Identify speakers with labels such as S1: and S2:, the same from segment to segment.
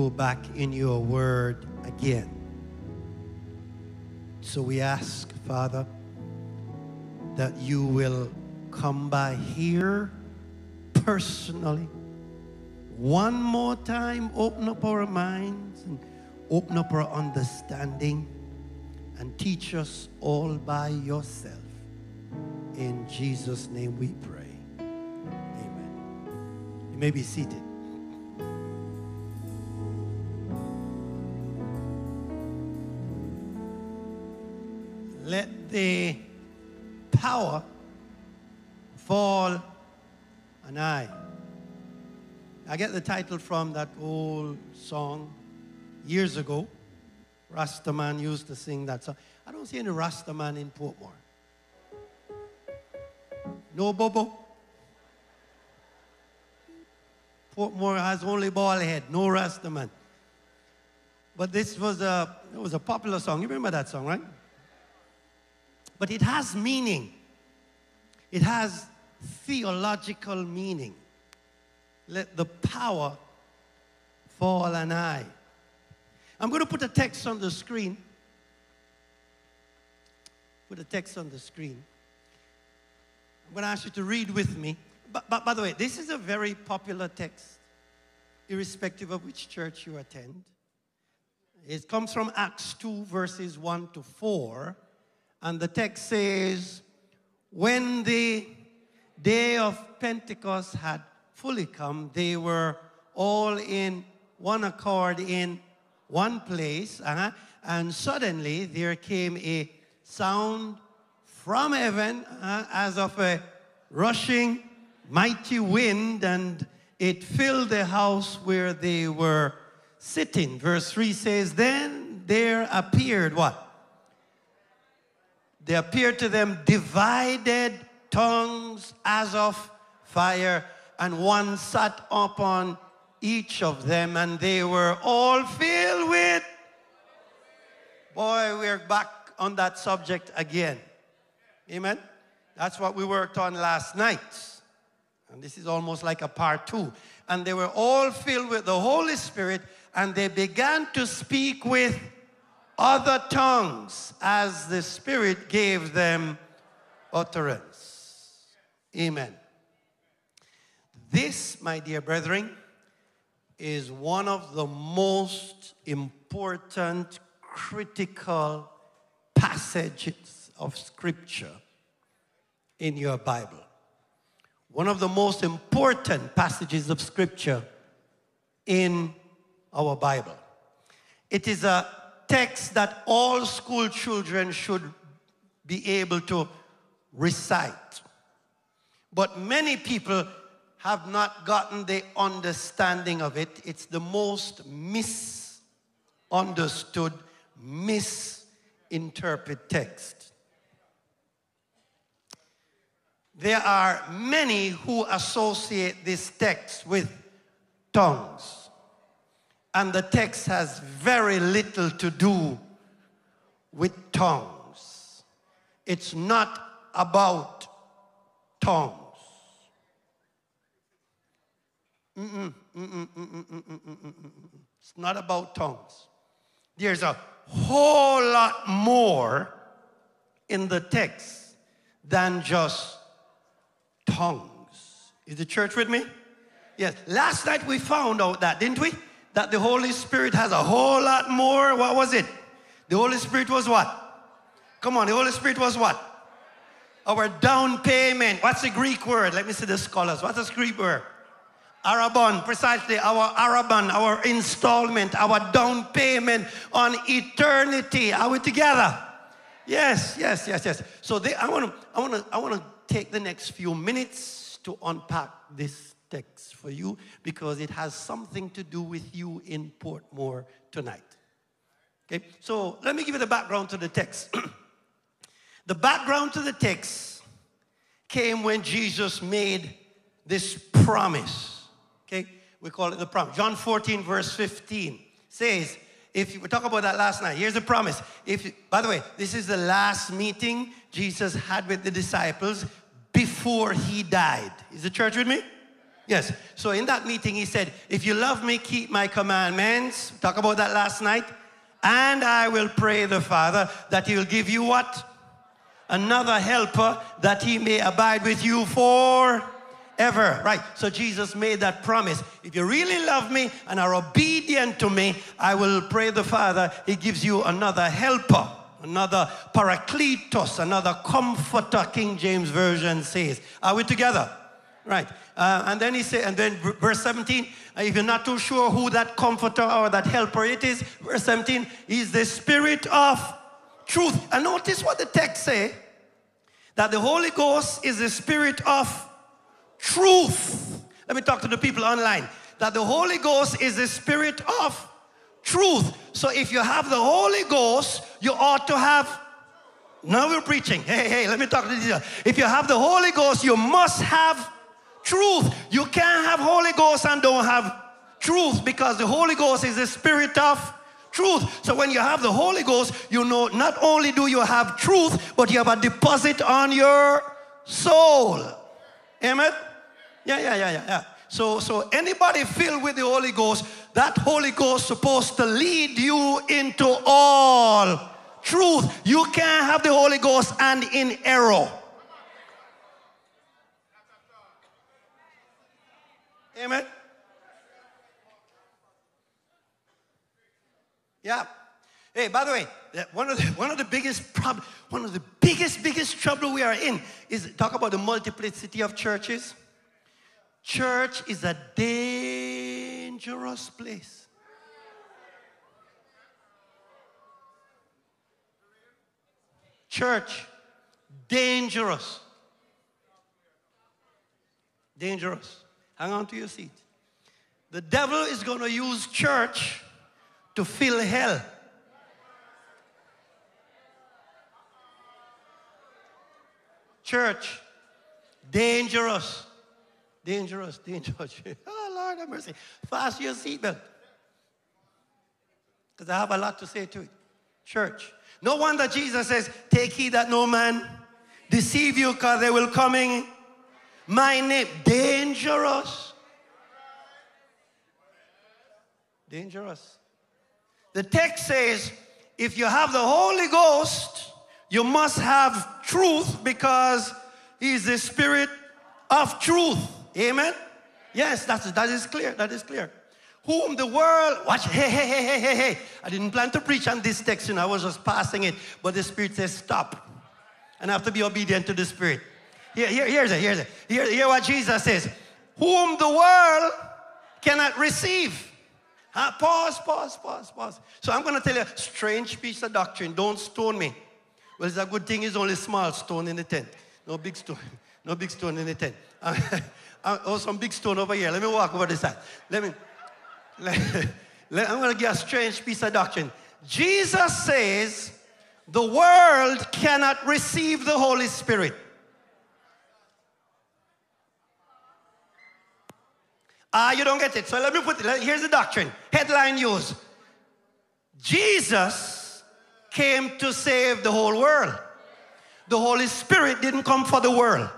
S1: go back in your word again. So we ask, Father, that you will come by here personally. One more time, open up our minds and open up our understanding and teach us all by yourself. In Jesus' name we pray. Amen. You may be seated. Let the power fall on I. I get the title from that old song years ago. Rastaman used to sing that song. I don't see any Rastaman in Portmore. No Bobo. Portmore has only bald head, no Rastaman. But this was a, it was a popular song. You remember that song, right? But it has meaning. It has theological meaning. Let the power fall on I. I'm going to put a text on the screen. Put a text on the screen. I'm going to ask you to read with me. But, but by the way, this is a very popular text, irrespective of which church you attend. It comes from Acts 2, verses 1 to 4. And the text says, When the day of Pentecost had fully come, they were all in one accord in one place, uh-huh, and suddenly there came a sound from heaven uh, as of a rushing mighty wind, and it filled the house where they were sitting. Verse 3 says, Then there appeared what? There appeared to them divided tongues as of fire, and one sat upon each of them, and they were all filled with. Boy, we're back on that subject again. Amen. That's what we worked on last night. And this is almost like a part two. And they were all filled with the Holy Spirit, and they began to speak with other tongues as the Spirit gave them utterance. Amen. This, my dear brethren, is one of the most important, critical passages of Scripture in your Bible. One of the most important passages of Scripture in our Bible. It is a text that all school children should be able to recite. But many people have not gotten the understanding of it. It's the most misunderstood, misinterpreted text. There are many who associate this text with tongues. And the text has very little to do with tongues. It's not about tongues. It's not about tongues. There's a whole lot more in the text than just tongues. Is the church with me? Yes. Last night we found out that, didn't we? That the Holy Spirit has a whole lot more. What was it? The Holy Spirit was what? Come on, the Holy Spirit was what? Our down payment. What's the Greek word? Let me see the scholars. What's the Greek word? Arabon, precisely our Arabon, our installment, our down payment on eternity. Are we together? Yes, yes, yes, yes. So they, I want to, I want to, I want to take the next few minutes to unpack this text for you because it has something to do with you in Portmore tonight. Okay, so let me give you the background to the text. the background to the text came when Jesus made this promise Okay? We call it the promise. John 14, verse 15 says, if you, we talked about that last night, here's the promise. If, by the way, this is the last meeting Jesus had with the disciples before he died. Is the church with me? Yes. So in that meeting, he said, If you love me, keep my commandments. Talk about that last night. And I will pray the Father that he will give you what? Another helper that he may abide with you for ever. Right. So Jesus made that promise. If you really love me and are obedient to me, I will pray the Father. He gives you another helper, another paracletos, another comforter, King James Version says. Are we together? Right. Uh, and then he said, and then verse 17, uh, if you're not too sure who that comforter or that helper it is, verse 17, is the spirit of truth. And notice what the text say, that the Holy Ghost is the spirit of truth. Let me talk to the people online. That the Holy Ghost is the spirit of truth. So if you have the Holy Ghost, you ought to have now we're preaching. Hey, hey, let me talk to you. If you have the Holy Ghost, you must have truth. You can't have Holy Ghost and don't have truth because the Holy Ghost is the spirit of truth. So when you have the Holy Ghost, you know not only do you have truth, but you have a deposit on your soul. Amen? Yeah, yeah, yeah, yeah, yeah. So, so anybody filled with the Holy Ghost, that Holy Ghost supposed to lead you into all truth. You can't have the Holy Ghost and in error. Amen. Yeah. Hey, by the way, one of the, one of the biggest problem, one of the biggest, biggest trouble we are in is talk about the multiplicity of churches. Church is a dangerous place. Church, dangerous. Dangerous. Hang on to your seat. The devil is going to use church to fill hell. Church, dangerous. Dangerous, dangerous. oh, Lord have mercy. Fasten your seatbelt. Because I have a lot to say to it. Church. No wonder Jesus says, Take heed that no man deceive you, because they will coming my name, dangerous. Dangerous. Dangerous. The text says, if you have the Holy Ghost, you must have truth because He's the Spirit of truth. Amen? Yes, that's, that is clear. That is clear. Whom the world, watch, hey, hey, hey, hey, hey, hey. I didn't plan to preach on this text, know, I was just passing it, but the Spirit says stop. And I have to be obedient to the Spirit. Here, here, here's it, here's it. Here, hear what Jesus says. Whom the world cannot receive. Huh? Pause, pause, pause, pause. So I'm going to tell you a strange piece of doctrine. Don't stone me. Well, it's a good thing it's only small stone in the tent. No big stone. No big stone in the tent. Uh, oh, some big stone over here. Let me walk over this side. Let me. Let, let, I'm going to give a strange piece of doctrine. Jesus says the world cannot receive the Holy Spirit. Ah, you don't get it. So let me put it. Here's the doctrine. Headline news. Jesus came to save the whole world. The Holy Spirit didn't come for the world.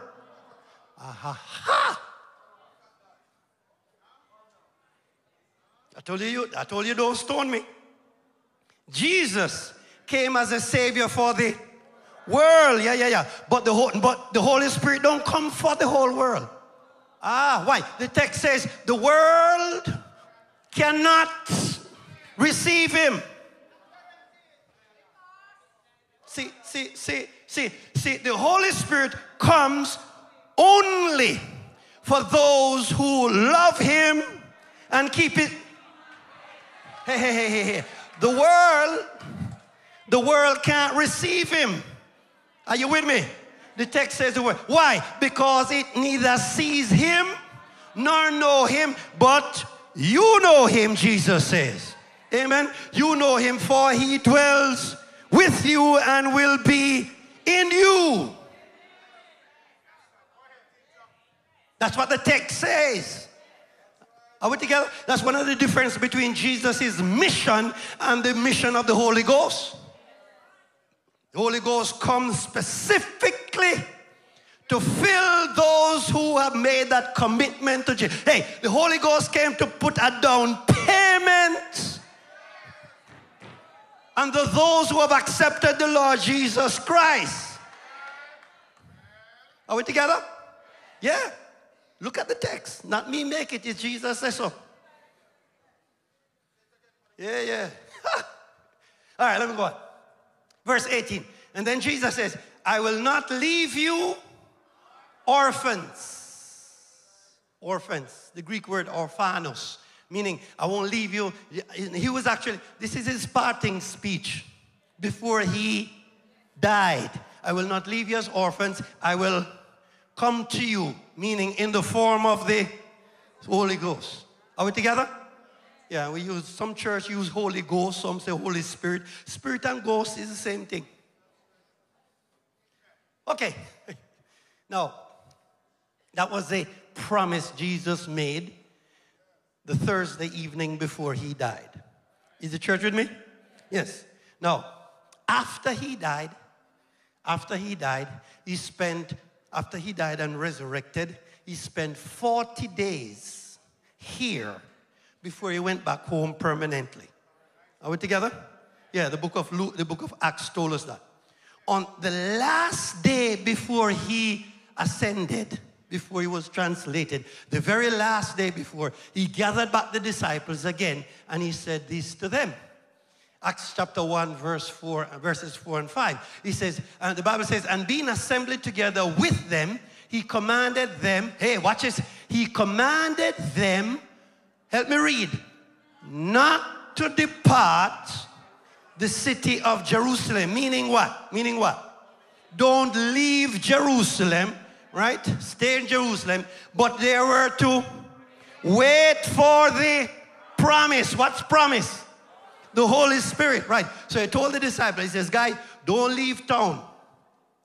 S1: Aha. Ha. I told you, I told you don't stone me. Jesus came as a savior for the world. Yeah, yeah, yeah. But the, but the Holy Spirit don't come for the whole world. Ah, why? The text says the world cannot receive him. See, see, see, see, see, the Holy Spirit comes only for those who love him and keep it. Hey, hey, hey, hey, hey. The world, the world can't receive him. Are you with me? The text says the word. Why? Because it neither sees him nor know him, but you know him, Jesus says. Amen. You know him, for he dwells with you and will be in you. That's what the text says. Are we together? That's one of the difference between Jesus' mission and the mission of the Holy Ghost. The Holy Ghost comes specifically to fill those who have made that commitment to Jesus. Hey, the Holy Ghost came to put a down payment the those who have accepted the Lord Jesus Christ. Are we together? Yeah. Look at the text. Not me make it, it's Jesus says so. Yeah, yeah. All right, let me go on. Verse 18. And then Jesus says, I will not leave you orphans. Orphans, the Greek word orphanos, meaning I won't leave you. He was actually, this is his parting speech before he died. I will not leave you as orphans. I will come to you, meaning in the form of the Holy Ghost. Are we together? Yeah, we use, some church use Holy Ghost, some say Holy Spirit. Spirit and ghost is the same thing. Okay. Now, that was a promise Jesus made the Thursday evening before he died. Is the church with me? Yes. Now, after he died, after he died, he spent, after he died and resurrected, he spent 40 days here before he went back home permanently. Are we together? Yeah, the book of Luke, the book of Acts told us that. On the last day before he ascended, before he was translated, the very last day before, he gathered back the disciples again and he said this to them. Acts chapter 1, verse 4, verses 4 and 5. He says, and the Bible says, and being assembled together with them, he commanded them, hey, watch this, he commanded them, help me read, not to depart the city of Jerusalem. Meaning what? Meaning what? Don't leave Jerusalem, right? Stay in Jerusalem, but they were to wait for the promise. What's promise? The Holy Spirit, right? So he told the disciples, he says, guy, don't leave town.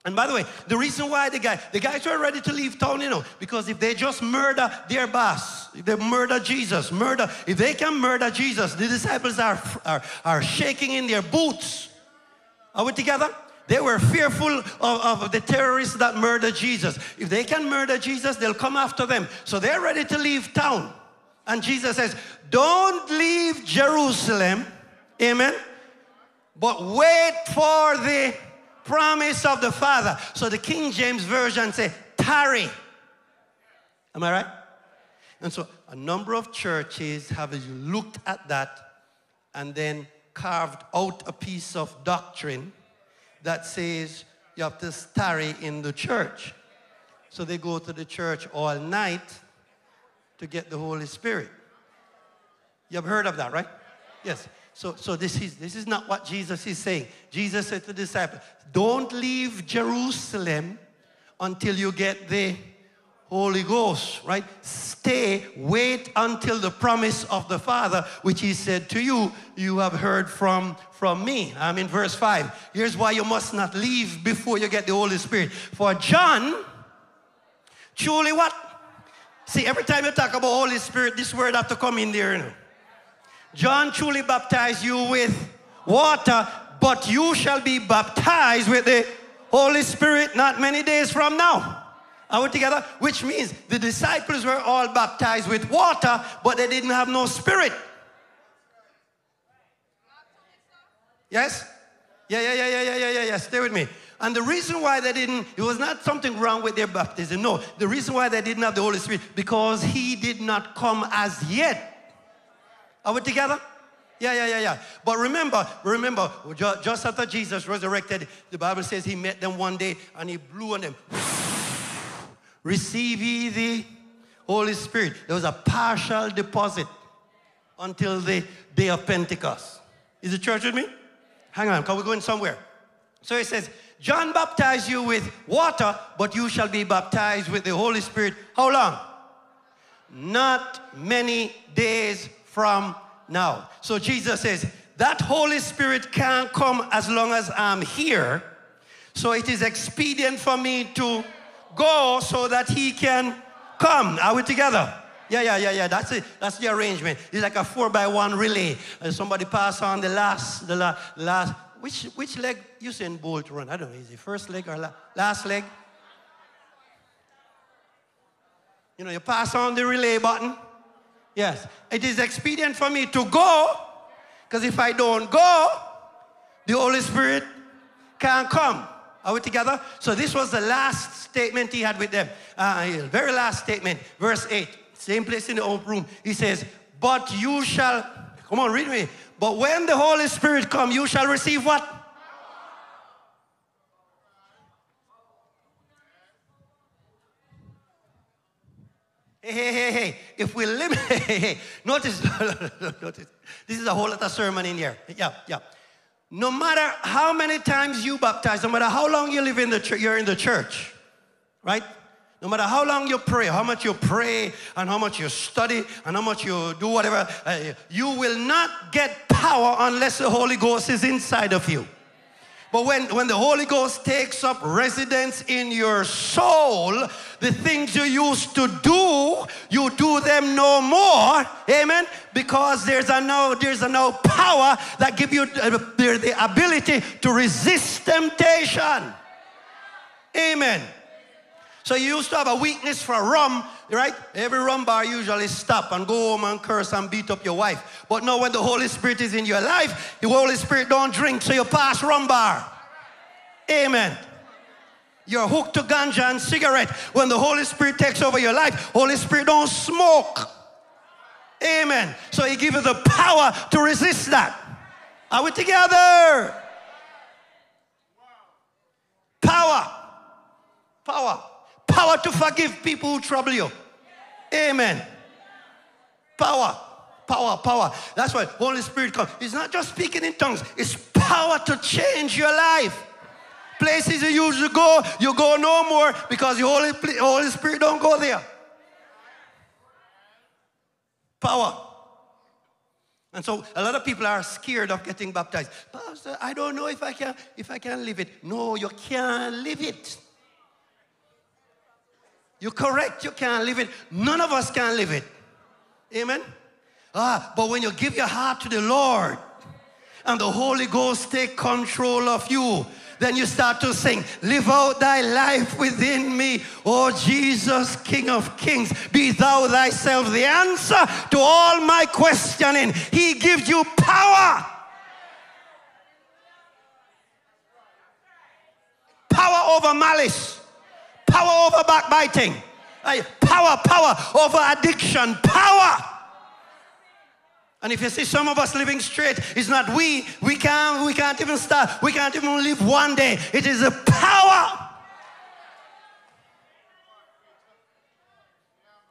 S1: And by the way, the reason why the guy, the guys were ready to leave town, you know, because if they just murder their boss, if they murder Jesus, murder, if they can murder Jesus, the disciples are, are, are shaking in their boots. Are we together? They were fearful of, of the terrorists that murdered Jesus. If they can murder Jesus, they'll come after them. So they're ready to leave town. And Jesus says, Don't leave Jerusalem, amen, but wait for the promise of the Father. So the King James Version say, tarry. Am I right? And so a number of churches have looked at that and then carved out a piece of doctrine that says you have to tarry in the church. So they go to the church all night to get the Holy Spirit. You have heard of that, right? Yes. So, so this, is, this is not what Jesus is saying. Jesus said to the disciples, don't leave Jerusalem until you get the Holy Ghost, right? Stay, wait until the promise of the Father, which he said to you, you have heard from, from me. I'm in verse 5. Here's why you must not leave before you get the Holy Spirit. For John, truly what? See, every time you talk about Holy Spirit, this word have to come in there. You know? John truly baptized you with water, but you shall be baptized with the Holy Spirit not many days from now. Are we together? Which means the disciples were all baptized with water, but they didn't have no spirit. Yes? Yeah, yeah, yeah, yeah, yeah, yeah, yeah, yeah. Stay with me. And the reason why they didn't, it was not something wrong with their baptism. No, the reason why they didn't have the Holy Spirit, because He did not come as yet. Are we together? Yeah, yeah, yeah, yeah. But remember, remember, just after Jesus resurrected, the Bible says he met them one day and he blew on them. Receive ye the Holy Spirit. There was a partial deposit until the day of Pentecost. Is the church with me? Hang on, because we're going somewhere. So he says, John baptized you with water, but you shall be baptized with the Holy Spirit. How long? Not many days from now. So Jesus says, that Holy Spirit can't come as long as I'm here. So it is expedient for me to go so that he can come. Are we together? Yeah, yeah, yeah, yeah. That's it. That's the arrangement. It's like a four by one relay. And somebody pass on the last, the la, last. Which which leg Usain Bolt run? I don't know. Is it first leg or la, last leg? You know, you pass on the relay button. Yes. It is expedient for me to go, because if I don't go, the Holy Spirit can't come. Are we together? So this was the last statement he had with them. Uh, very last statement, verse 8. Same place in the old room. He says, But you shall, come on, read me. But when the Holy Spirit come, you shall receive what? Hey, hey, hey, hey. If we limit, hey, hey, hey. Notice, notice. This is a whole other sermon in here. Yeah, yeah. No matter how many times you baptize, no matter how long you live in the church, you're in the church, right? No matter how long you pray, how much you pray, and how much you study, and how much you do whatever, uh, you will not get power unless the Holy Ghost is inside of you. But when, when the Holy Ghost takes up residence in your soul, the things you used to do, you do them no more. Amen. Because there's a no, there's a no power that give you uh, the ability to resist temptation. Amen. So you used to have a weakness for rum, right? Every rum bar usually stop and go home and curse and beat up your wife. But now when the Holy Spirit is in your life, the Holy Spirit don't drink, so you pass rum bar. Amen. You're hooked to ganja and cigarette. When the Holy Spirit takes over your life, Holy Spirit don't smoke. Amen. So he gives you the power to resist that. Are we together? Power. Power. Power to forgive people who trouble you. Amen. Power. Power, power. That's why Holy Spirit comes. It's not just speaking in tongues, it's power to change your life. Places you to go, you go no more because the Holy, Holy Spirit don't go there. Power. And so a lot of people are scared of getting baptized. Pastor, I don't know if I can if I can live it. No, you can't live it. You're correct, you can't live it. None of us can live it. Amen? Ah, but when you give your heart to the Lord and the Holy Ghost take control of you, then you start to sing, Live out thy life within me, O Jesus, King of kings. Be thou thyself the answer to all my questioning. He gives you power. Power over malice power over backbiting, power, power over addiction, power. And if you see some of us living straight, it's not we. We can't, we can't even start. We can't even live one day. It is a power.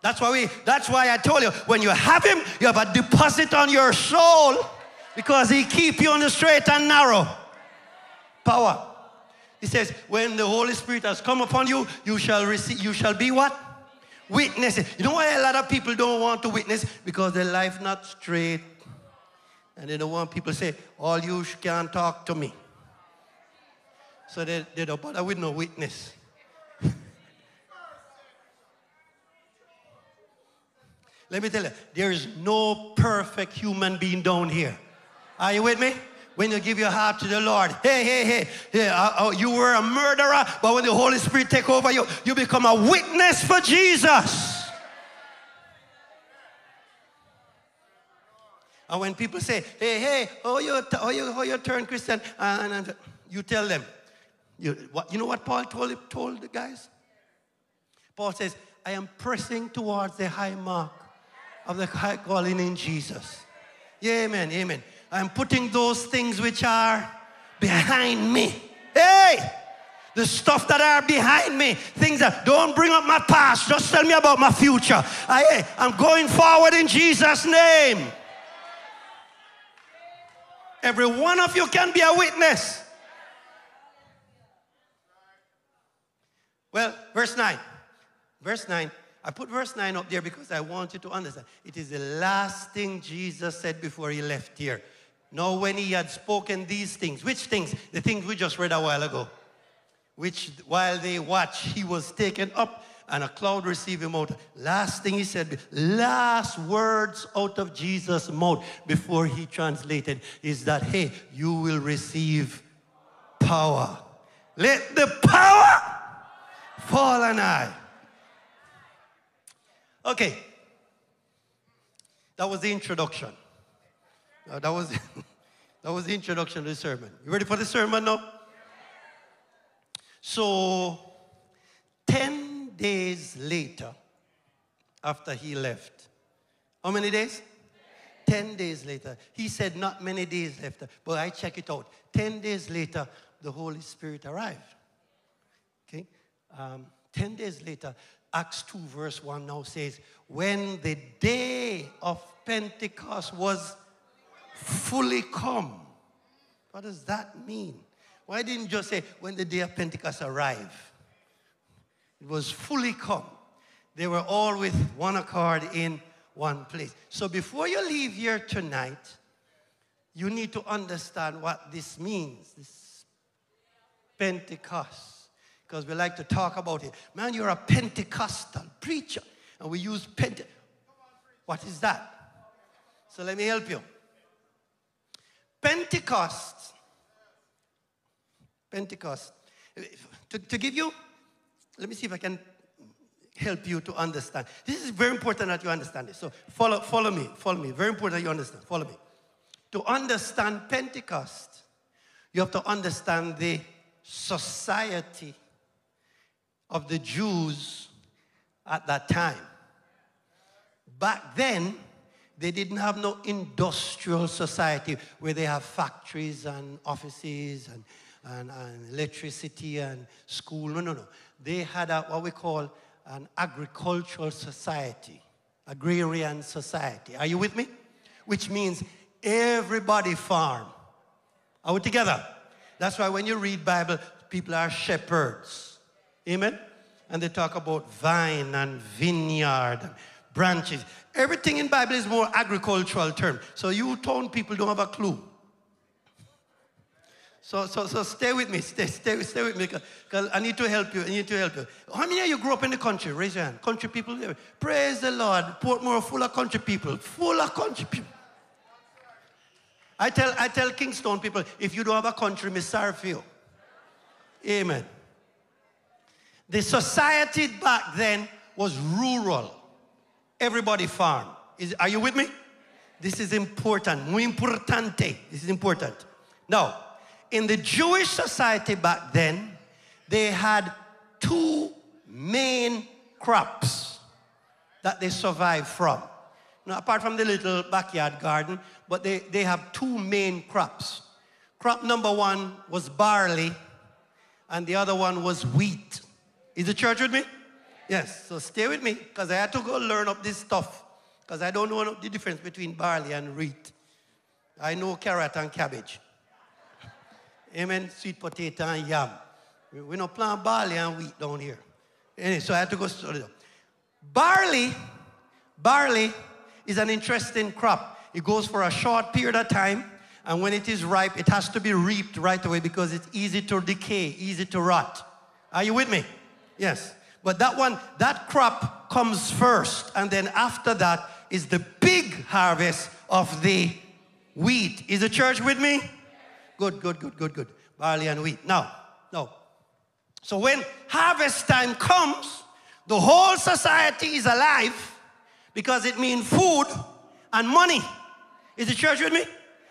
S1: That's why we, that's why I told you, when you have him, you have a deposit on your soul because he keep you on the straight and narrow. Power. He says, when the Holy Spirit has come upon you, you shall receive, you shall be what? Witnesses. You know why a lot of people don't want to witness? Because their life not straight. And they don't want people to say, all you can't talk to me. So they, they don't bother with no witness. Let me tell you, there is no perfect human being down here. Are you with me? When you give your heart to the Lord. Hey, hey, hey, hey uh, uh, you were a murderer, but when the Holy Spirit take over you, you become a witness for Jesus. And when people say, hey, hey, oh, you, oh, you, oh, you turn Christian, and, and, you tell them, you, what, you know what Paul told, told the guys? Paul says, I am pressing towards the high mark of the high calling in Jesus. Yeah, amen, amen. I'm putting those things which are behind me. Hey! The stuff that are behind me, things that don't bring up my past, just tell me about my future. I, I'm going forward in Jesus' name. Every one of you can be a witness. Well, verse 9. Verse 9. I put verse 9 up there because I want you to understand. It is the last thing Jesus said before he left here. Now, when he had spoken these things, which things? The things we just read a while ago. Which, while they watched, he was taken up and a cloud received him out. Last thing he said, last words out of Jesus' mouth before he translated is that, hey, you will receive power. Let the power fall on I. Okay. That was the introduction. Uh, that was that was the introduction to the sermon. You ready for the sermon now? So 10 days later, after he left, how many days? 10 days later. He said not many days after, but I check it out. 10 days later, the Holy Spirit arrived. Okay? Um, 10 days later, Acts 2, verse 1 now says, When the day of Pentecost was fully come. What does that mean? Why didn't you just say, When the day of Pentecost arrived? It was fully come. They were all with one accord in one place. So before you leave here tonight, you need to understand what this means, this Pentecost. Because we like to talk about it. Man, you're a Pentecostal preacher. And we use Pente. What is that? So let me help you. Pentecost. Pentecost. To, to give you, let me see if I can help you to understand. This is very important that you understand this. So follow, follow me, follow me. Very important that you understand. Follow me. To understand Pentecost, you have to understand the society of the Jews at that time. Back then, they didn't have no industrial society where they have factories and offices and, and, and electricity and school. No, no, no. They had a, what we call an agricultural society, agrarian society. Are you with me? Which means everybody farm. Are we together? That's why when you read Bible, people are shepherds. Amen? And they talk about vine and vineyard branches. Everything in Bible is more agricultural term. So you town people don't have a clue. So, so, so stay with me. Stay, stay, stay with me because I need to help you. I need to help you. How many of you grew up in the country? Raise your hand. Country people. Praise the Lord. Portmore full of country people. Full of country people. I tell, I tell Kingston people, if you don't have a country, me sorry for you. Amen. The society back then was rural. Everybody farm. Is, are you with me? This is important. Muy importante. This is important. Now, in the Jewish society back then, they had two main crops that they survived from. Now, apart from the little backyard garden, but they, they have two main crops. Crop number one was barley, and the other one was wheat. Is the church with me? Yes, so stay with me, because I had to go learn up this stuff, because I don't know the difference between barley and wheat. I know carrot and cabbage. Amen. Sweet potato and yam. We don't plant barley and wheat down here. Anyway, so I had to go study them. Barley, barley is an interesting crop. It goes for a short period of time, and when it is ripe, it has to be reaped right away because it's easy to decay, easy to rot. Are you with me? Yes. But that one, that crop comes first, and then after that is the big harvest of the wheat. Is the church with me? Good, good, good, good, good. Barley and wheat. Now, no. So when harvest time comes, the whole society is alive because it means food and money. Is the church with me?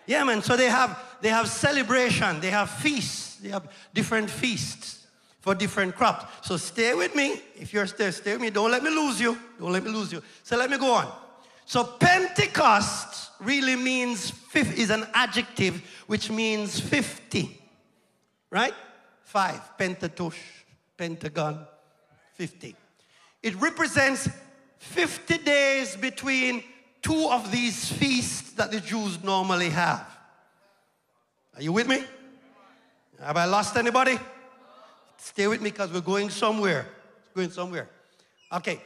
S1: Yeah, man. So they have they have celebration, they have feasts, they have different feasts for different crops. So stay with me. If you're there, stay with me. Don't let me lose you. Don't let me lose you. So let me go on. So Pentecost really means is an adjective which means 50. Right? Five. Pentateuch, pentagon, 50. It represents 50 days between two of these feasts that the Jews normally have. Are you with me? Have I lost anybody? Stay with me because we're going somewhere. Going somewhere. Okay.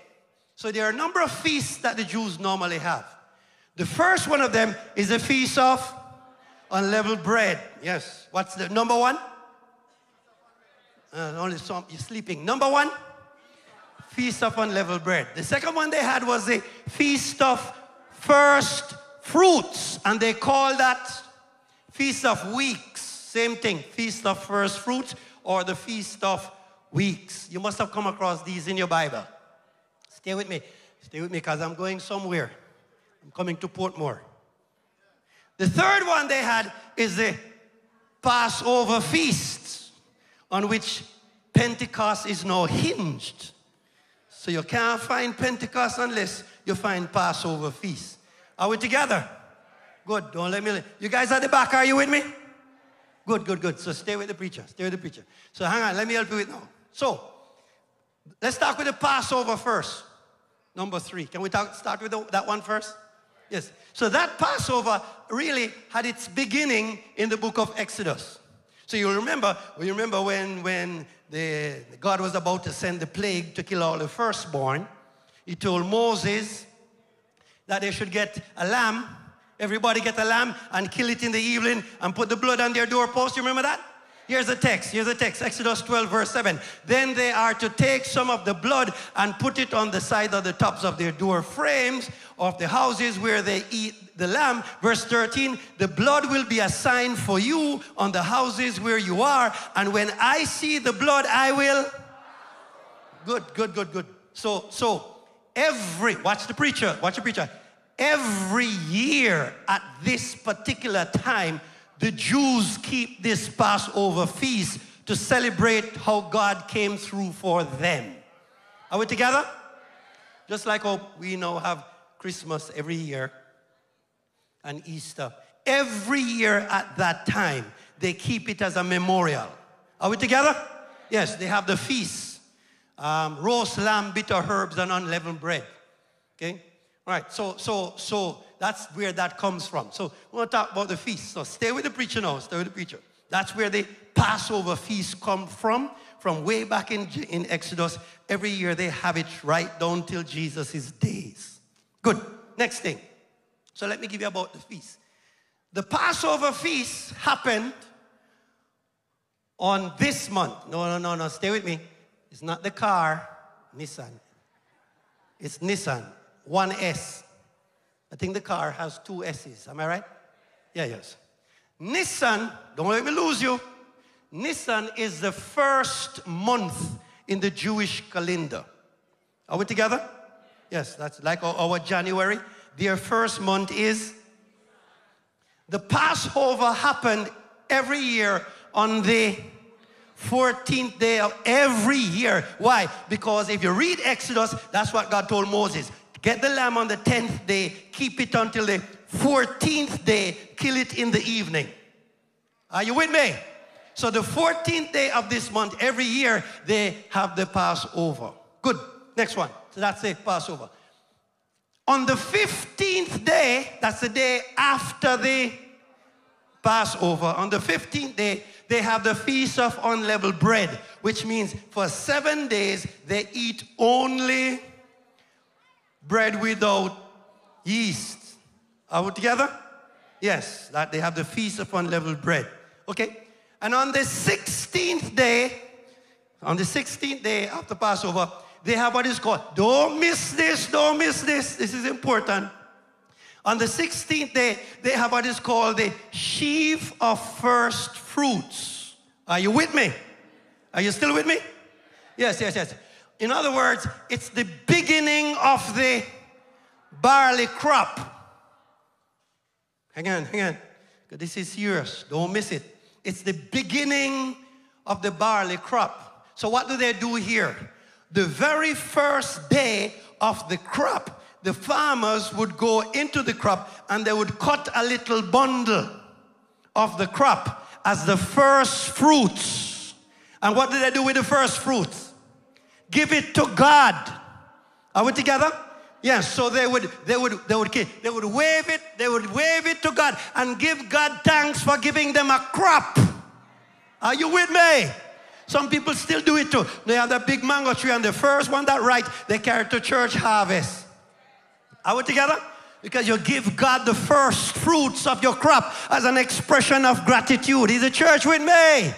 S1: So there are a number of feasts that the Jews normally have. The first one of them is the feast of unleavened bread. Yes. What's the number one? Uh, only some you're sleeping. Number one, feast of unleavened bread. The second one they had was the feast of first fruits, and they call that feast of weeks. Same thing, feast of first fruits or the feast of weeks. You must have come across these in your Bible. Stay with me. Stay with me because I'm going somewhere. I'm coming to Portmore. The third one they had is the Passover feast, on which Pentecost is now hinged. So you can't find Pentecost unless you find Passover feast. Are we together? Good. Don't let me. You guys at the back, are you with me? Good, good, good. So stay with the preacher. Stay with the preacher. So hang on. Let me help you with now. So let's start with the Passover first. Number three. Can we talk, start with the, that one first? Yes. So that Passover really had its beginning in the book of Exodus. So you remember, you remember when, when the, God was about to send the plague to kill all the firstborn, he told Moses that they should get a lamb, everybody get a lamb and kill it in the evening and put the blood on their doorpost. You remember that? Here's the text. Here's the text. Exodus 12, verse 7. Then they are to take some of the blood and put it on the side of the tops of their door frames of the houses where they eat the lamb. Verse 13. The blood will be a sign for you on the houses where you are. And when I see the blood, I will. Good, good, good, good. So, so every, watch the preacher, watch the preacher. Every year at this particular time, the Jews keep this Passover feast to celebrate how God came through for them. Are we together? Just like how we now have Christmas every year and Easter. Every year at that time, they keep it as a memorial. Are we together? Yes, they have the feast. Um, roast lamb, bitter herbs, and unleavened bread. Okay? All right, so, so, so that's where that comes from. So we want to talk about the feast. So stay with the preacher now. Stay with the preacher. That's where the Passover feast come from, from way back in, in Exodus. Every year they have it right down till Jesus' days. Good. Next thing. So let me give you about the feast. The Passover feast happened on this month. No, no, no, no. Stay with me. It's not the car, Nissan. It's Nisan, 1S. S. I think the car has two S's. Am I right? Yeah, yes. Nisan, don't let me lose you. Nisan is the first month in the Jewish calendar. Are we together? Yes, that's like our January. Their first month is. The Passover happened every year on the 14th day of every year. Why? Because if you read Exodus, that's what God told Moses. Get the lamb on the 10th day, keep it until the 14th day, kill it in the evening. Are you with me? So the 14th day of this month, every year, they have the Passover. Good. Next one. So that's the Passover. On the 15th day, that's the day after the Passover, on the 15th day, they have the Feast of Unleavened Bread, which means for seven days they eat only bread without yeast. Are we together? Yes, that they have the feast of unleavened bread. Okay? And on the 16th day, on the 16th day after Passover, they have what is called, don't miss this, don't miss this, this is important. On the 16th day, they have what is called the sheaf of first fruits. Are you with me? Are you still with me? Yes, yes, yes. In other words, it's the beginning of the barley crop. Hang on, hang on. This is serious. Don't miss it. It's the beginning of the barley crop. So, what do they do here? The very first day of the crop, the farmers would go into the crop and they would cut a little bundle of the crop as the first fruits. And what do they do with the first fruits? Give it to God. Are we together? Yes, so they would, they would, they would, they would wave it, they would wave it to God and give God thanks for giving them a crop. Are you with me? Some people still do it too. They have the big mango tree and the first one that right, they carry to church harvest. Are we together? Because you give God the first fruits of your crop as an expression of gratitude. Is the church with me?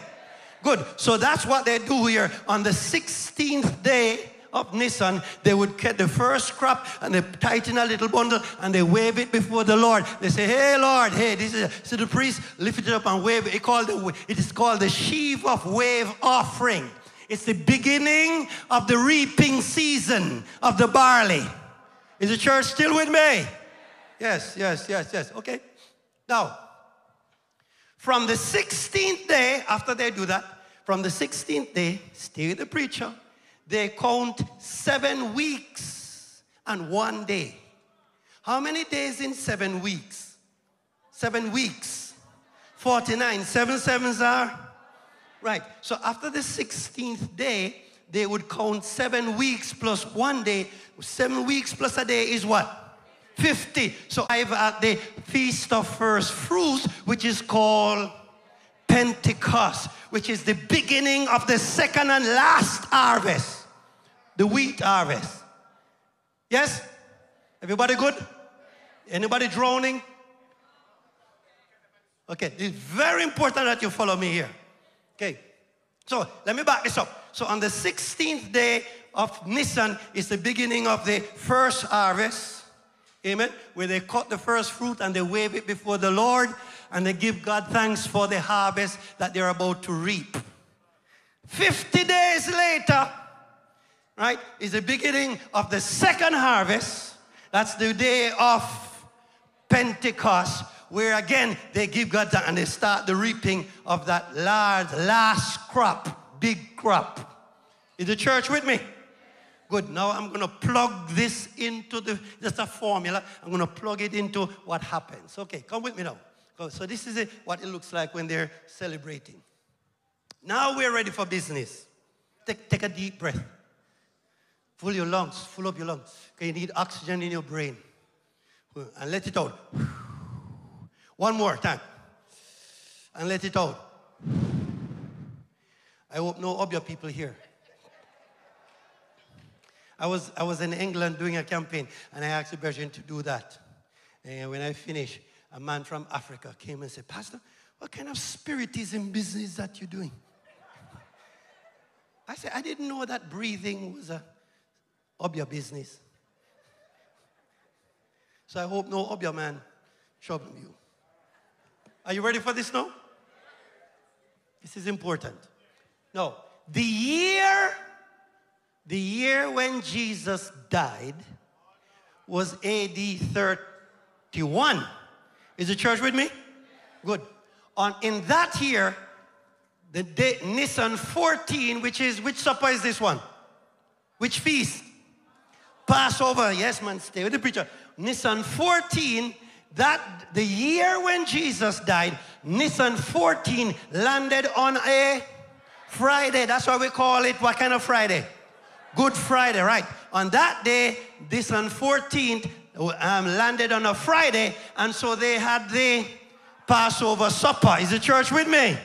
S1: Good. So that's what they do here. On the 16th day of Nisan, they would get the first crop and they tighten a little bundle and they wave it before the Lord. They say, Hey Lord, hey, this is so the priest lifted it up and wave it. It, called the, it is called the sheaf of wave offering. It's the beginning of the reaping season of the barley. Is the church still with me? Yes, yes, yes, yes. Okay. Now, from the 16th day, after they do that, from the 16th day, stay with the preacher, they count seven weeks and one day. How many days in seven weeks? Seven weeks. 49. Seven sevens are? Right. So after the 16th day, they would count seven weeks plus one day. Seven weeks plus a day is what? 50. So I've at the Feast of First Fruits, which is called Pentecost, which is the beginning of the second and last harvest, the wheat harvest. Yes? Everybody good? Anybody drowning? Okay, it's very important that you follow me here. Okay, so let me back this up. So on the 16th day of Nisan is the beginning of the first harvest. Amen. Where they cut the first fruit and they wave it before the Lord and they give God thanks for the harvest that they're about to reap. 50 days later, right, is the beginning of the second harvest. That's the day of Pentecost, where again they give God thanks and they start the reaping of that large last crop, big crop. Is the church with me? Good. Now I'm going to plug this into the, just a formula. I'm going to plug it into what happens. Okay, come with me now. So this is what it looks like when they're celebrating. Now we're ready for business. Take, take a deep breath. Fill your lungs, full up your lungs. Okay, you need oxygen in your brain. And let it out. One more time. And let it out. I hope no Obeah people here. I was, I was in England doing a campaign, and I asked the Virgin to do that. And when I finished, a man from Africa came and said, Pastor, what kind of spiritism business that you're doing? I said, I didn't know that breathing was a Obeah business. So I hope no Obeah man trouble you. Are you ready for this now? This is important. No, the year the year when Jesus died was AD 31. Is the church with me? Good. On in that year, the day Nisan 14, which is which supper is this one? Which feast? Passover. Yes, man, stay with the preacher. Nisan 14, that the year when Jesus died, Nisan 14 landed on a Friday. That's why we call it what kind of Friday? Good Friday, right? On that day, on 14th, um, landed on a Friday, and so they had the Passover supper. Is the church with me?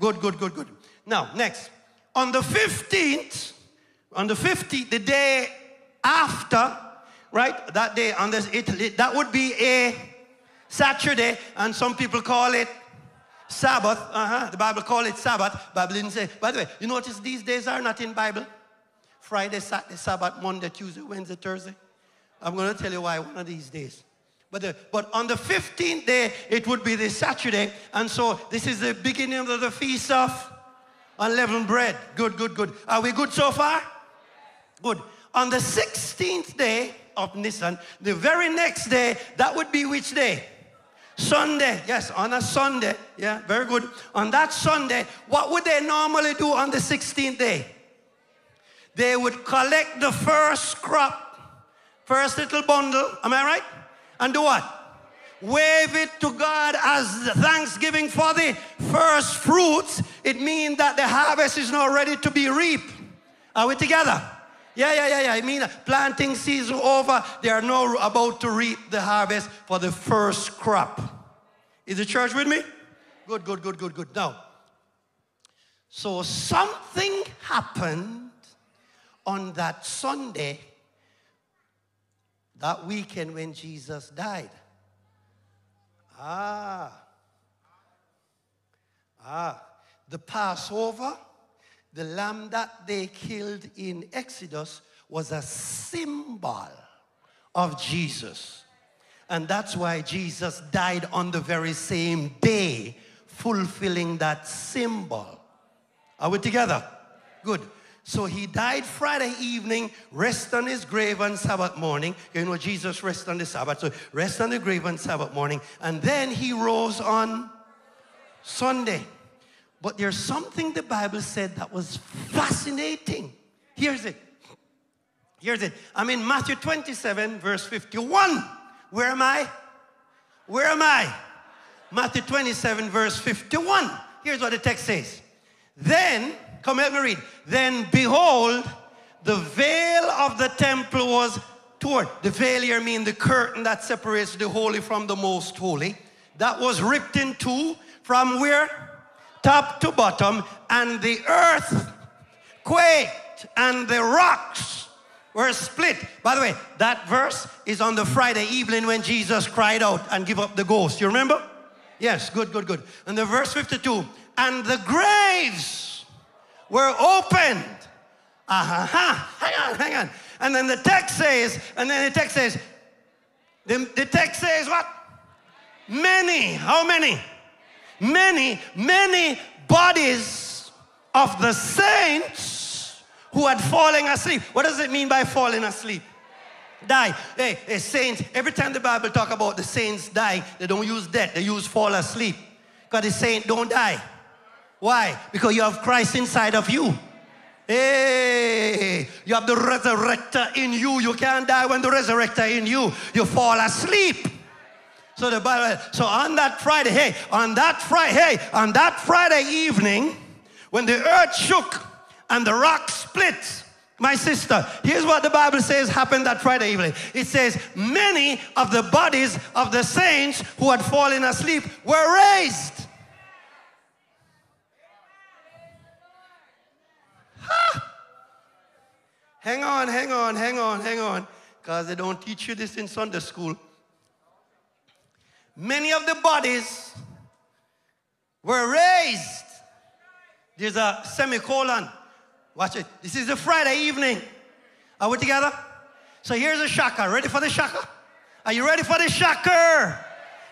S1: Good, good, good, good. Now, next. On the 15th, on the 15th, the day after, right? That day, on this, it, that would be a Saturday, and some people call it Sabbath. Uh-huh. The Bible call it Sabbath. Bible didn't say. By the way, you notice these days are not in Bible. Friday, Saturday, Sabbath, Monday, Tuesday, Wednesday, Thursday. I'm going to tell you why one of these days. But, the, but on the 15th day, it would be the Saturday. And so this is the beginning of the feast of unleavened bread. Good, good, good. Are we good so far? Good. On the 16th day of Nisan, the very next day, that would be which day? Sunday. Yes, on a Sunday. Yeah, very good. On that Sunday, what would they normally do on the 16th day? they would collect the first crop, first little bundle, am I right? And do what? Wave it to God as thanksgiving for the first fruits. It means that the harvest is now ready to be reaped. Are we together? Yeah, yeah, yeah, yeah. I mean, planting season over. They are now about to reap the harvest for the first crop. Is the church with me? Good, good, good, good, good. Now, so something happened on that Sunday, that weekend when Jesus died. Ah. Ah. The Passover, the lamb that they killed in Exodus, was a symbol of Jesus. And that's why Jesus died on the very same day, fulfilling that symbol. Are we together? Good. So he died Friday evening, rest on his grave on Sabbath morning. You know, Jesus rest on the Sabbath. So rest on the grave on Sabbath morning. And then he rose on Sunday. But there's something the Bible said that was fascinating. Here's it. Here's it. I'm in Matthew 27, verse 51. Where am I? Where am I? Matthew 27, verse 51. Here's what the text says. Then, come help me read. Then behold, the veil of the temple was torn. The veil here means the curtain that separates the holy from the most holy. That was ripped in two from where? Top to bottom. And the earth quaked and the rocks were split. By the way, that verse is on the Friday evening when Jesus cried out and give up the ghost. You remember? Yes, good, good, good. And the verse 52, and the graves were opened. Uh-huh. Hang on, hang on. And then the text says, and then the text says, the, the text says what? Many. How many? Many, many bodies of the saints who had fallen asleep. What does it mean by falling asleep? die. Hey, hey, saints, every time the Bible talk about the saints die, they don't use death, they use fall asleep. Because the saint don't die. Why? Because you have Christ inside of you. Hey, you have the resurrector in you. You can't die when the resurrector in you. You fall asleep. So the Bible, so on that Friday, hey, on that Friday, hey, on that Friday evening, when the earth shook and the rock split, my sister, here's what the Bible says happened that Friday evening. It says, Many of the bodies of the saints who had fallen asleep were raised. Hang on, hang on, hang on, hang on, because they don't teach you this in Sunday school. Many of the bodies were raised. There's a semicolon Watch it. This is a Friday evening. Are we together? So here's a shocker. Ready for the shocker? Are you ready for the shocker?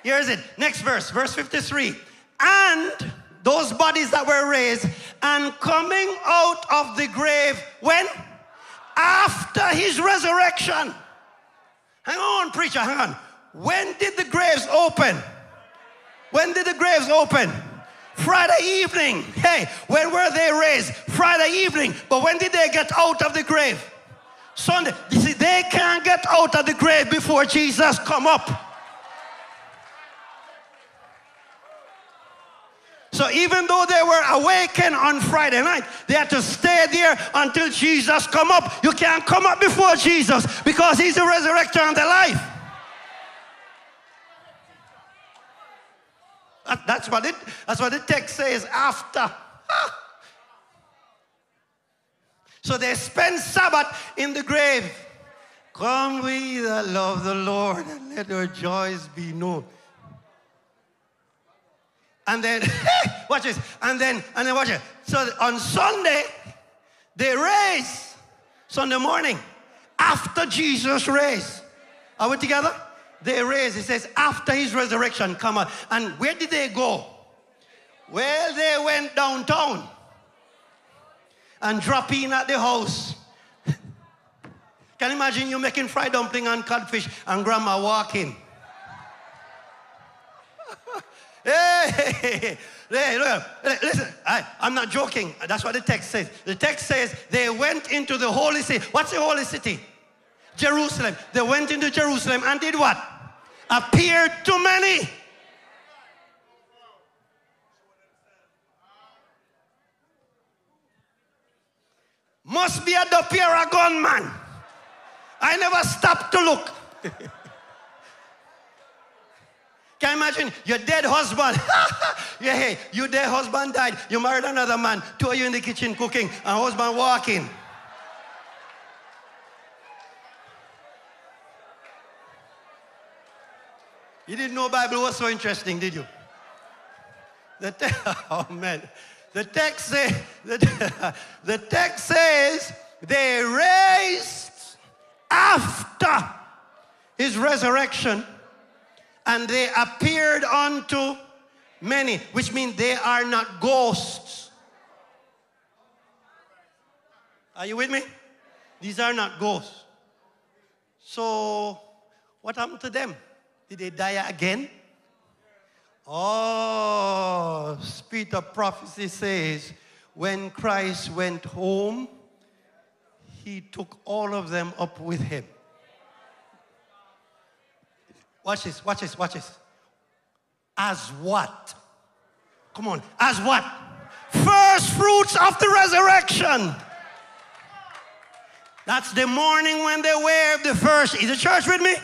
S1: Here's it. Next verse, verse 53. And those bodies that were raised and coming out of the grave when? After his resurrection. Hang on, preacher, hang on. When did the graves open? When did the graves open? Friday evening. Hey, when were they raised? Friday evening. But when did they get out of the grave? Sunday. You see, they can't get out of the grave before Jesus come up. So even though they were awakened on Friday night, they had to stay there until Jesus come up. You can't come up before Jesus because he's the resurrector and the life. That's what it, that's what the text says after. So they spend Sabbath in the grave. Come we that love the Lord and let our joys be known. And then, watch this. And then, and then watch it. So on Sunday, they raise Sunday morning after Jesus raised. Are we together? they raised. It says, after his resurrection, come on. And where did they go? Well, they went downtown and drop in at the house. Can you imagine you making fried dumpling and codfish and grandma walking? Hey, hey, hey, listen, I, I'm not joking. That's what the text says. The text says they went into the holy city. What's the holy city? Jerusalem. They went into Jerusalem and did what? appeared to many. Must be a Dopiera gunman. I never stopped to look. Can you imagine your dead husband? yeah, hey, your dead husband died. You married another man. Two of you in the kitchen cooking, and husband walking. You didn't know Bible was so interesting, did you? The te- oh man. The text says the, the text says they raised after his resurrection and they appeared unto many, which means they are not ghosts. Are you with me? These are not ghosts. So, what happened to them? Did they die again? Oh, spirit of prophecy says when Christ went home, he took all of them up with him. Watch this, watch this, watch this. As what? Come on, as what? First fruits of the resurrection. That's the morning when they wave the first. Is the church with me?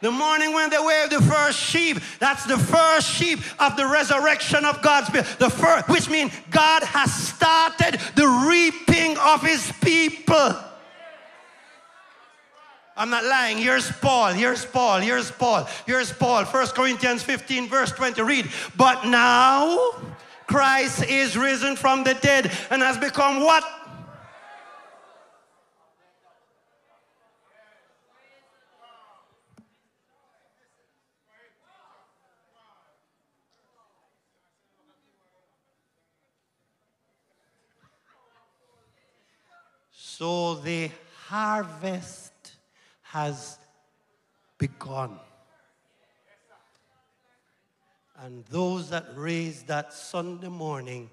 S1: The morning when they wave the first sheep. That's the first sheep of the resurrection of God's people. The first, which means God has started the reaping of his people. I'm not lying. Here's Paul. Here's Paul. Here's Paul. Here's Paul. 1 Corinthians 15, verse 20. Read. But now Christ is risen from the dead and has become what? So the harvest has begun. And those that raised that Sunday morning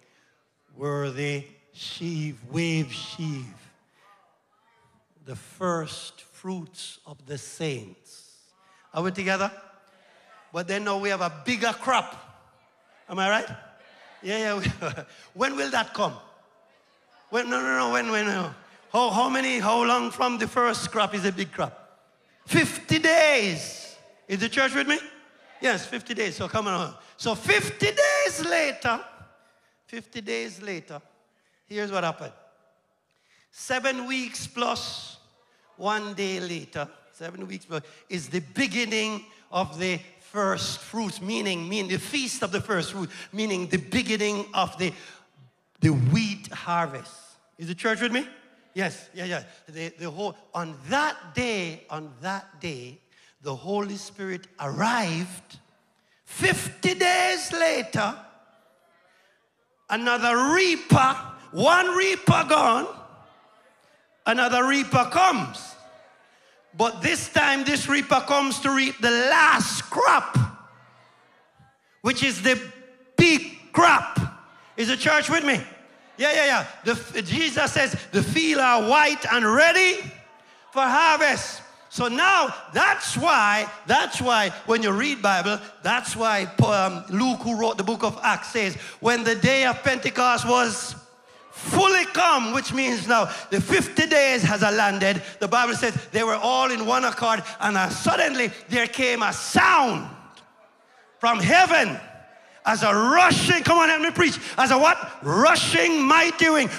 S1: were the sheaf, wave sheaf, the first fruits of the saints. Are we together? But then now we have a bigger crop. Am I right? Yeah, yeah. when will that come? When, no, no, no. When, when? How, how many, how long from the first crop is a big crop? 50 days. Is the church with me? Yes, 50 days. So come on. So 50 days later, 50 days later, here's what happened. Seven weeks plus one day later, seven weeks plus, is the beginning of the first fruits, meaning, meaning the feast of the first fruit, meaning the beginning of the, the wheat harvest. Is the church with me? Yes, yeah, yeah. The, the whole, on that day, on that day, the Holy Spirit arrived. 50 days later, another reaper, one reaper gone, another reaper comes. But this time, this reaper comes to reap the last crop, which is the big crop. Is the church with me? Yeah, yeah, yeah. The, Jesus says the field are white and ready for harvest. So now that's why, that's why when you read Bible, that's why um, Luke, who wrote the book of Acts, says when the day of Pentecost was fully come, which means now the 50 days has landed. The Bible says they were all in one accord, and uh, suddenly there came a sound from heaven as a rushing, come on, help me preach, as a what? Rushing mighty wind.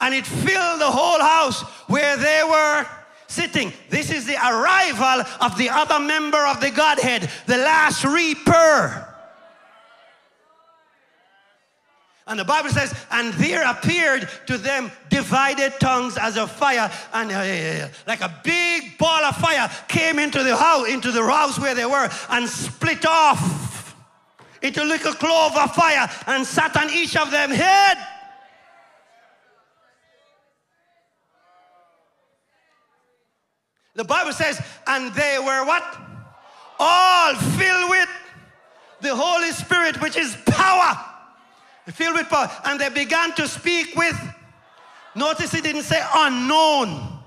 S1: and it filled the whole house where they were sitting. This is the arrival of the other member of the Godhead, the last reaper. And the Bible says, and there appeared to them divided tongues as of fire, and uh, like a big ball of fire came into the house, into the house where they were, and split off into little clove of fire, and sat on each of them head. The Bible says, and they were what? All filled with the Holy Spirit, which is power filled with power. And they began to speak with, notice he didn't say unknown.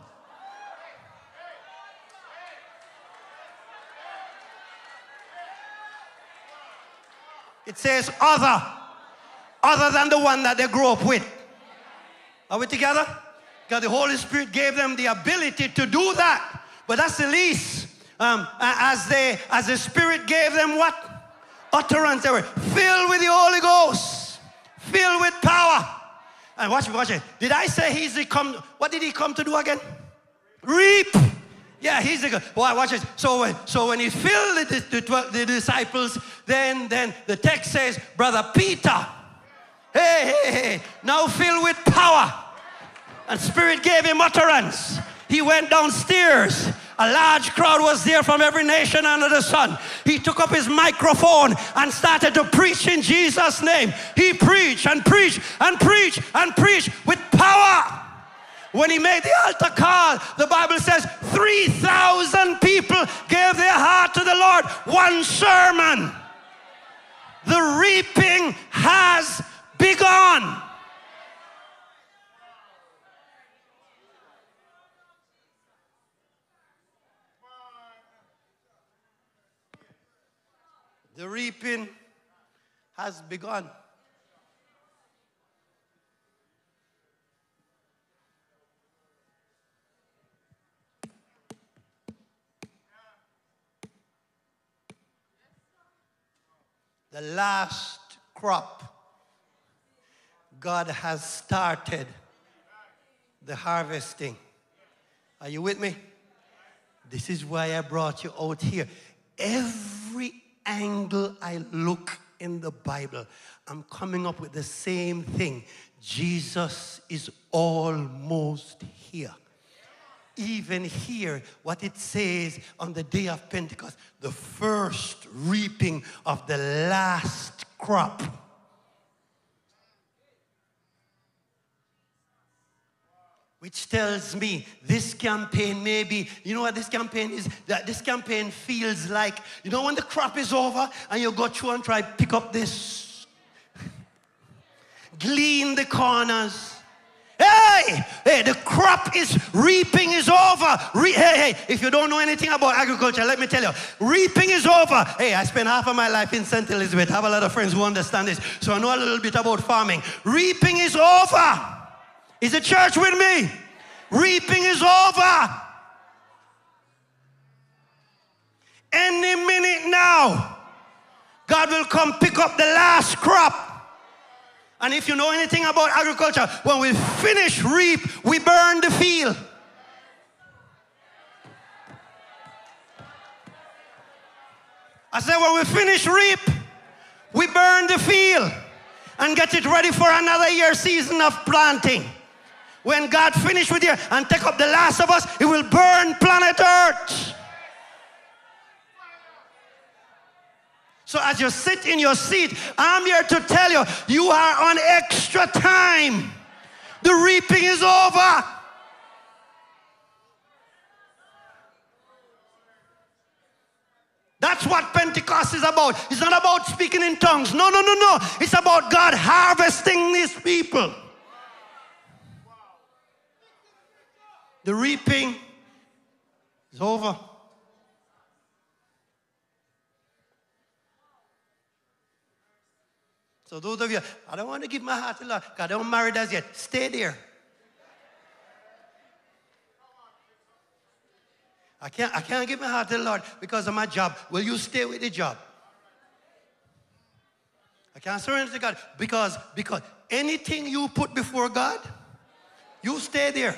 S1: It says other, other than the one that they grew up with. Are we together? Because the Holy Spirit gave them the ability to do that. But that's the least. Um, as they, as the Spirit gave them what? Utterance. They were filled with the Holy Ghost filled with power. And watch me, watch it. Did I say he's the come? What did he come to do again? Reap. Yeah, he's the. Well, watch this. So when so when he filled the, the, the disciples, then then the text says, brother Peter, hey hey hey, now filled with power, and Spirit gave him utterance. He went downstairs A large crowd was there from every nation under the sun. He took up his microphone and started to preach in Jesus' name. He preached and preached and preached and preached with power. When he made the altar call, the Bible says 3,000 people gave their heart to the Lord. One sermon. The reaping has begun. The reaping has begun. The last crop, God has started the harvesting. Are you with me? This is why I brought you out here. Every angle I look in the Bible, I'm coming up with the same thing. Jesus is almost here. Even here, what it says on the day of Pentecost, the first reaping of the last crop. Which tells me this campaign maybe, you know what this campaign is? That this campaign feels like, you know, when the crop is over and you go through and try pick up this, glean the corners. Hey, hey, the crop is reaping is over. Re- hey, hey, if you don't know anything about agriculture, let me tell you, reaping is over. Hey, I spent half of my life in St. Elizabeth. I have a lot of friends who understand this, so I know a little bit about farming. Reaping is over. Is the church with me? Reaping is over. Any minute now, God will come pick up the last crop. And if you know anything about agriculture, when we finish reap, we burn the field. I said, when we finish reap, we burn the field and get it ready for another year season of planting. When God finish with you and take up the last of us, He will burn planet Earth. So as you sit in your seat, I'm here to tell you, you are on extra time. The reaping is over. That's what Pentecost is about. It's not about speaking in tongues. No, no, no, no. It's about God harvesting these people. The reaping is over. So those of you, I don't want to give my heart to Lord, God, I don't married as yet. Stay there. I can't, I can't give my heart to the Lord because of my job. Will you stay with the job? I can't surrender to God because, because anything you put before God, you stay there.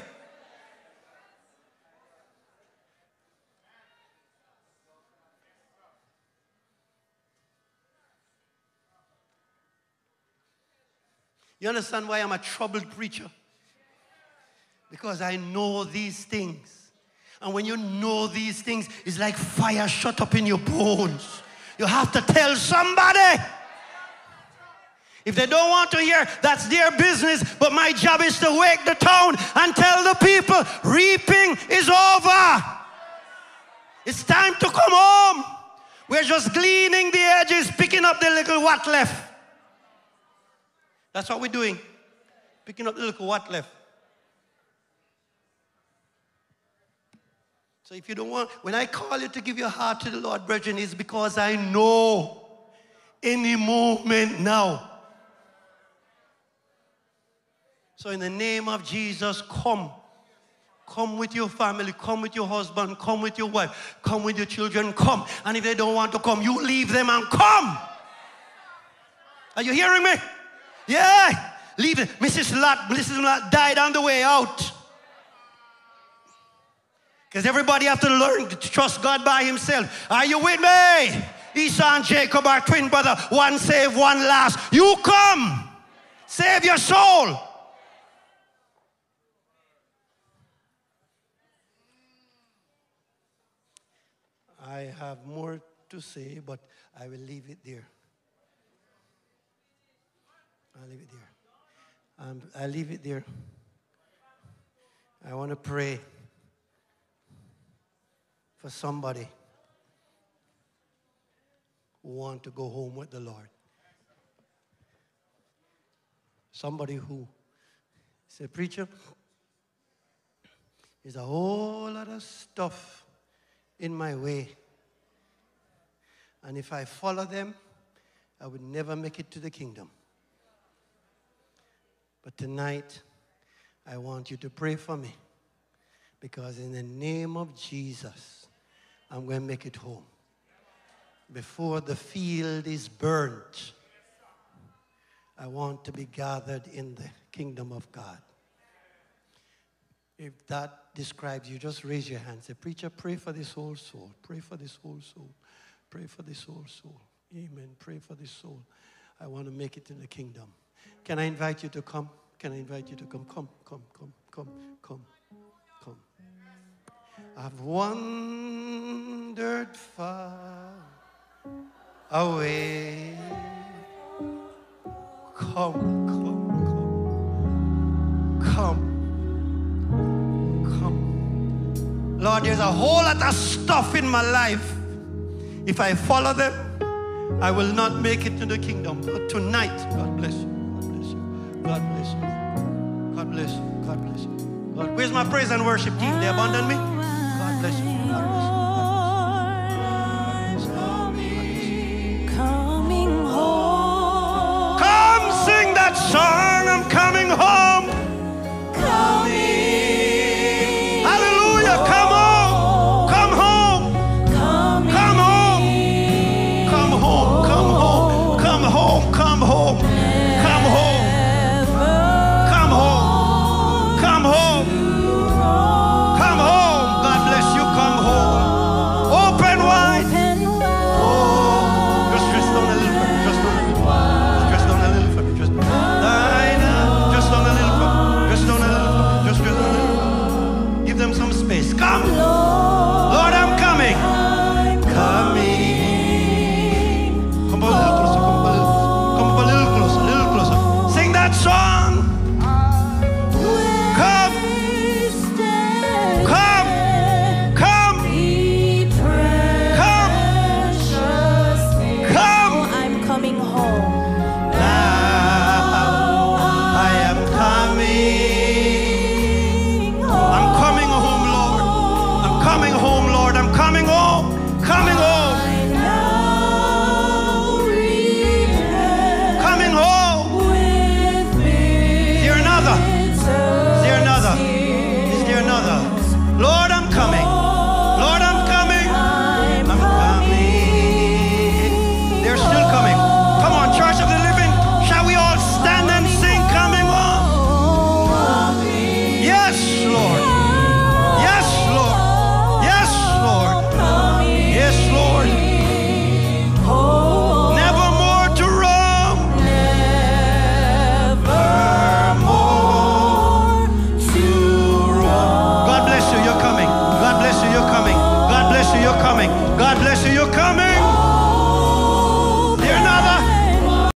S1: You understand why I'm a troubled preacher? Because I know these things. And when you know these things, it's like fire shut up in your bones. You have to tell somebody. If they don't want to hear, that's their business. But my job is to wake the town and tell the people reaping is over. It's time to come home. We're just gleaning the edges, picking up the little what left. That's what we're doing. Picking up the little what left. So if you don't want, when I call you to give your heart to the Lord, brethren, it's because I know any moment now. So in the name of Jesus, come. Come with your family, come with your husband, come with your wife, come with your children, come. And if they don't want to come, you leave them and come. Are you hearing me? Yeah, leave it. Mrs. Lot, Mrs. Lot died on the way out. Because everybody have to learn to trust God by himself. Are you with me? Esau and Jacob are twin brother. One save, one last. You come. Save your soul. I have more to say, but I will leave it there. I'll leave it there. Um, I'll leave it there. I want to pray for somebody who want to go home with the Lord. Somebody who say, preacher, there's a whole lot of stuff in my way. And if I follow them, I would never make it to the kingdom. But tonight, I want you to pray for me. Because in the name of Jesus, I'm going to make it home. Before the field is burnt, I want to be gathered in the kingdom of God. If that describes you, just raise your hand. Say, Preacher, pray for this whole soul. Pray for this whole soul. Pray for this whole soul. Amen. Pray for this soul. I want to make it in the kingdom. Can I invite you to come? Can I invite you to come? Come, come, come, come, come, come. I've wandered far away. Come, come, come, come. Come. Lord, there's a whole lot of stuff in my life. If I follow them, I will not make it to the kingdom. But tonight, God bless you. God bless you. God bless you. God bless you. God where's my praise and worship team? They abandoned me. God bless you. God bless you.
S2: Coming home.
S1: Come sing that song.